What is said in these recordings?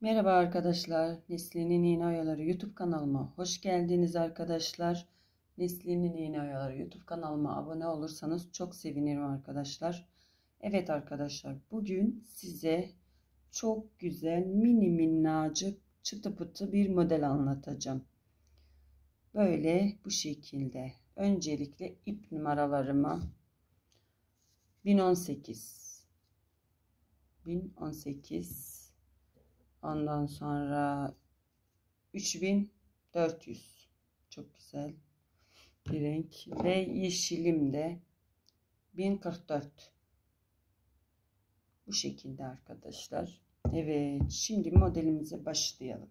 Merhaba arkadaşlar. Nesli'nin İğne Oyaları YouTube kanalıma hoş geldiniz arkadaşlar. Nesli'nin İğne Oyaları YouTube kanalıma abone olursanız çok sevinirim arkadaşlar. Evet arkadaşlar bugün size çok güzel mini minnacık çıtı pıtı bir model anlatacağım. Böyle bu şekilde. Öncelikle ip numaralarıma 1018 1018 Ondan sonra 3400 çok güzel bir renk ve yeşilim de 1044 bu şekilde arkadaşlar. Evet şimdi modelimize başlayalım.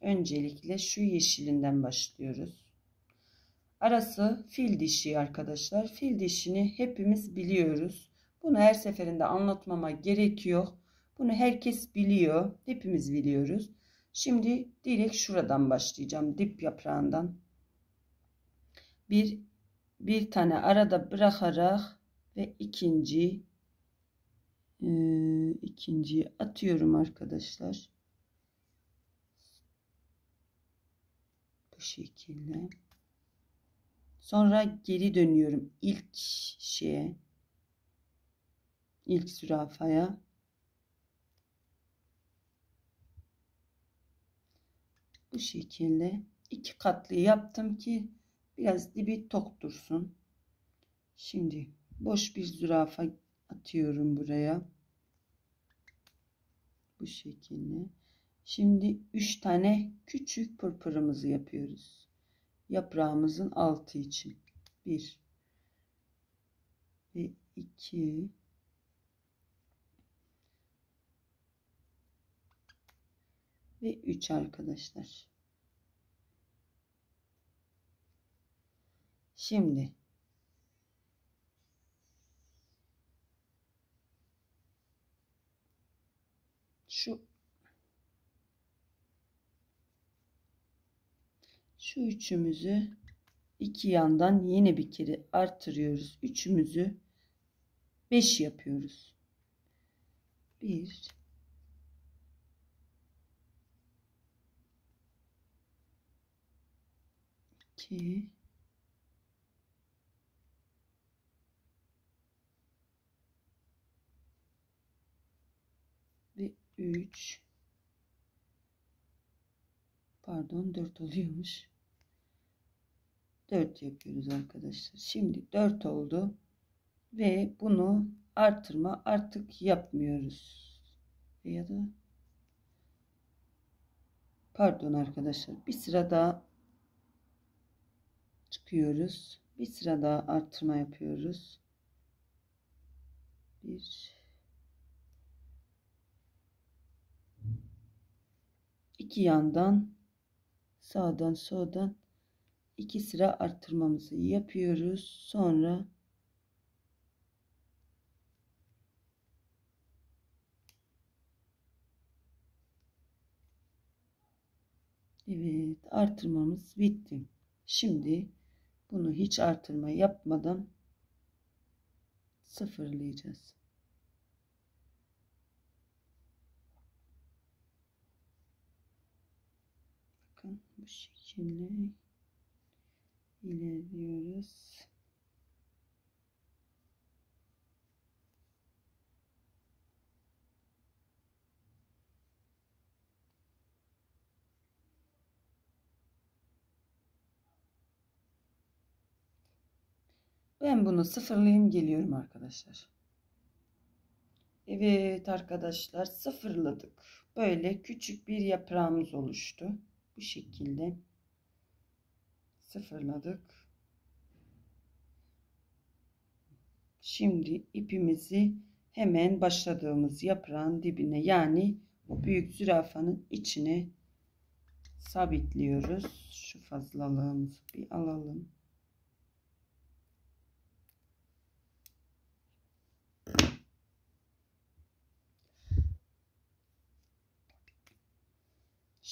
Öncelikle şu yeşilinden başlıyoruz. Arası fil dişi arkadaşlar. Fil dişini hepimiz biliyoruz. Bunu her seferinde anlatmama gerek yok. Bunu herkes biliyor. Hepimiz biliyoruz. Şimdi direkt şuradan başlayacağım. Dip yaprağından. Bir, bir tane arada bırakarak ve ikinci e, ikinciyi atıyorum arkadaşlar. Bu şekilde. Sonra geri dönüyorum ilk şeye. ilk zürafaya. Bu şekilde iki katlı yaptım ki biraz dibi tok dursun. Şimdi boş bir zürafa atıyorum buraya. Bu şekilde. Şimdi üç tane küçük pırpırımızı yapıyoruz. Yaprağımızın altı için. Bir ve iki ve 3 arkadaşlar. Şimdi şu şu üçümüzü iki yandan yine bir kere artırıyoruz. Üçümüzü 5 yapıyoruz. 1 2 ve 3 pardon 4 oluyormuş. 4 yapıyoruz arkadaşlar. Şimdi 4 oldu. Ve bunu artırma artık yapmıyoruz. Ya da? Pardon arkadaşlar bir sıra daha çıkıyoruz. Bir sıra daha artırma yapıyoruz. Bir iki yandan sağdan soldan iki sıra artırmamızı yapıyoruz. Sonra Evet artırmamız bitti. Şimdi bunu hiç artırma yapmadan sıfırlayacağız. Bakın bu şekilde ilerliyoruz. Ben bunu sıfırlayayım geliyorum arkadaşlar. Evet arkadaşlar sıfırladık. Böyle küçük bir yaprağımız oluştu. Bu şekilde sıfırladık. Şimdi ipimizi hemen başladığımız yaprağın dibine yani o büyük zürafanın içine sabitliyoruz. Şu fazlalığımızı bir alalım.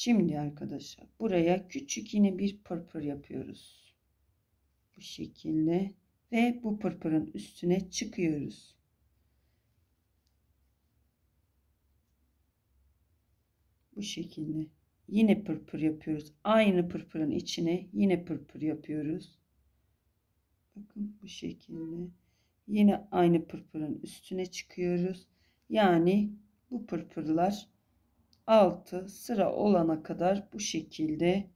Şimdi arkadaşlar buraya küçük yine bir pırpır yapıyoruz. Bu şekilde ve bu pırpırın üstüne çıkıyoruz. Bu şekilde. Yine pırpır yapıyoruz. Aynı pırpırın içine yine pırpır yapıyoruz. Bakın bu şekilde. Yine aynı pırpırın üstüne çıkıyoruz. Yani bu pırpırlar 6 sıra olana kadar bu şekilde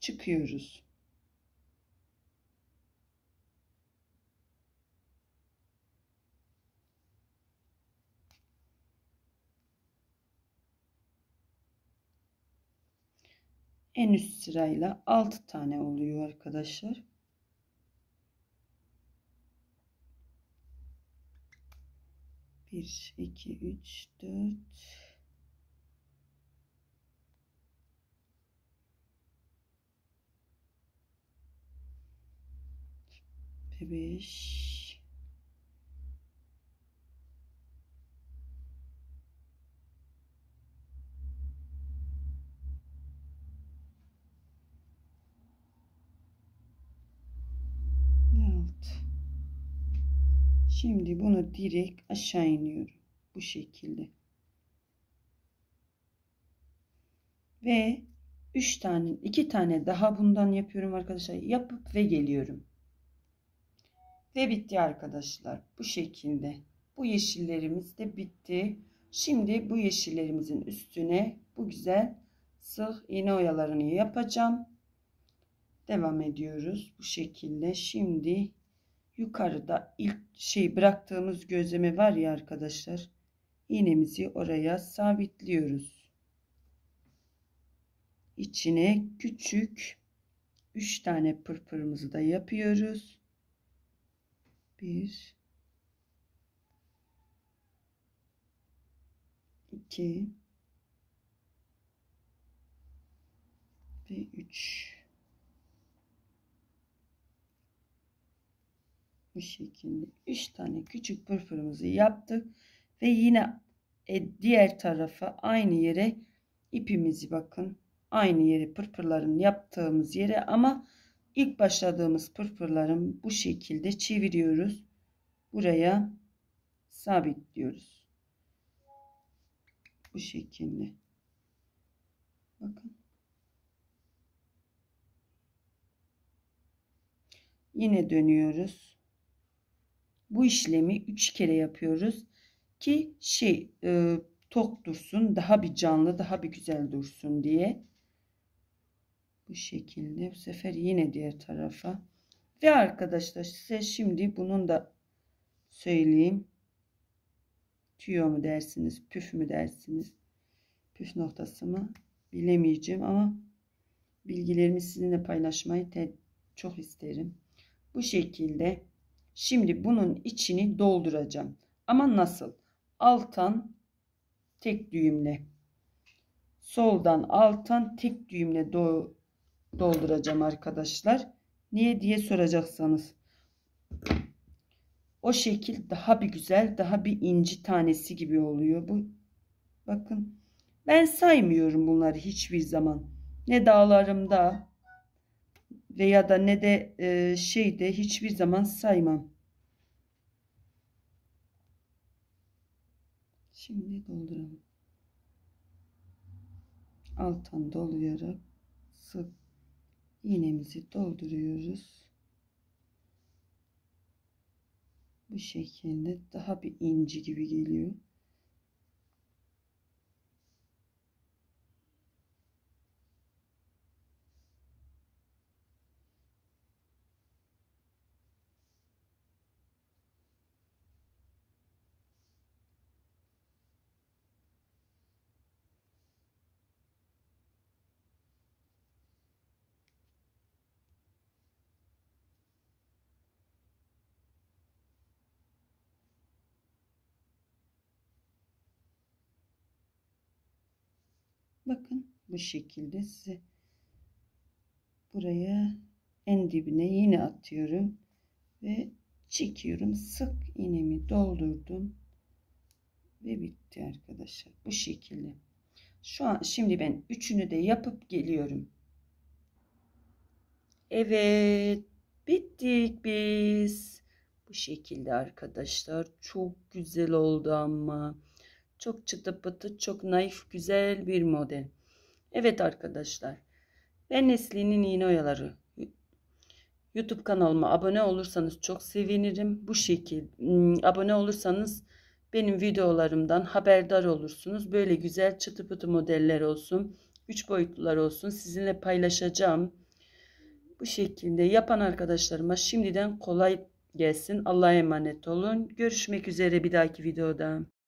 çıkıyoruz. En üst sırayla 6 tane oluyor arkadaşlar. 1 2 3 4 5 Şimdi bunu direkt aşağı iniyorum. Bu şekilde. Ve 3 tane 2 tane daha bundan yapıyorum arkadaşlar. Yapıp ve geliyorum. Ve bitti arkadaşlar. Bu şekilde. Bu yeşillerimiz de bitti. Şimdi bu yeşillerimizin üstüne bu güzel sık iğne oyalarını yapacağım. Devam ediyoruz. Bu şekilde. Şimdi yukarıda ilk şey bıraktığımız gözleme var ya arkadaşlar iğnemizi oraya sabitliyoruz içine küçük 3 tane pırpırımızı da yapıyoruz 1 2 ve 3 bu şekilde 3 tane küçük pırpırımızı yaptık. Ve yine e, diğer tarafa aynı yere ipimizi bakın. Aynı yere pırpırların yaptığımız yere ama ilk başladığımız pırpırların bu şekilde çeviriyoruz. Buraya sabitliyoruz bu şekilde. Bakın. Yine dönüyoruz. Bu işlemi 3 kere yapıyoruz ki şey e, tok dursun daha bir canlı daha bir güzel dursun diye bu şekilde bu sefer yine diğer tarafa ve arkadaşlar size şimdi bunun da söyleyeyim tüyo mu dersiniz püf mü dersiniz püf noktası mı bilemeyeceğim ama bilgilerimi sizinle paylaşmayı çok isterim bu şekilde Şimdi bunun içini dolduracağım. Ama nasıl? Alttan tek düğümle. Soldan alttan tek düğümle do dolduracağım arkadaşlar. Niye diye soracaksanız. O şekil daha bir güzel, daha bir inci tanesi gibi oluyor bu. Bakın. Ben saymıyorum bunları hiçbir zaman. Ne dağlarımda veya da ne de e, şeyde hiçbir zaman saymam. Şimdi dolduralım. Alttan dolayarak sık iğnemizi dolduruyoruz. Bu şekilde daha bir inci gibi geliyor. Bakın bu şekilde size buraya en dibine yine atıyorum ve çekiyorum. Sık iğnemi doldurdum ve bitti arkadaşlar. Bu şekilde. Şu an şimdi ben üçünü de yapıp geliyorum. Evet, bittik biz. Bu şekilde arkadaşlar. Çok güzel oldu ama. Çok çıtı pıtı, çok naif, güzel bir model. Evet arkadaşlar. Ben Nesli'nin iğne oyaları. YouTube kanalıma abone olursanız çok sevinirim. Bu şekil hmm, abone olursanız benim videolarımdan haberdar olursunuz. Böyle güzel çıtı pıtı modeller olsun. 3 boyutlular olsun. Sizinle paylaşacağım. Bu şekilde yapan arkadaşlarıma şimdiden kolay gelsin. Allah'a emanet olun. Görüşmek üzere bir dahaki videoda.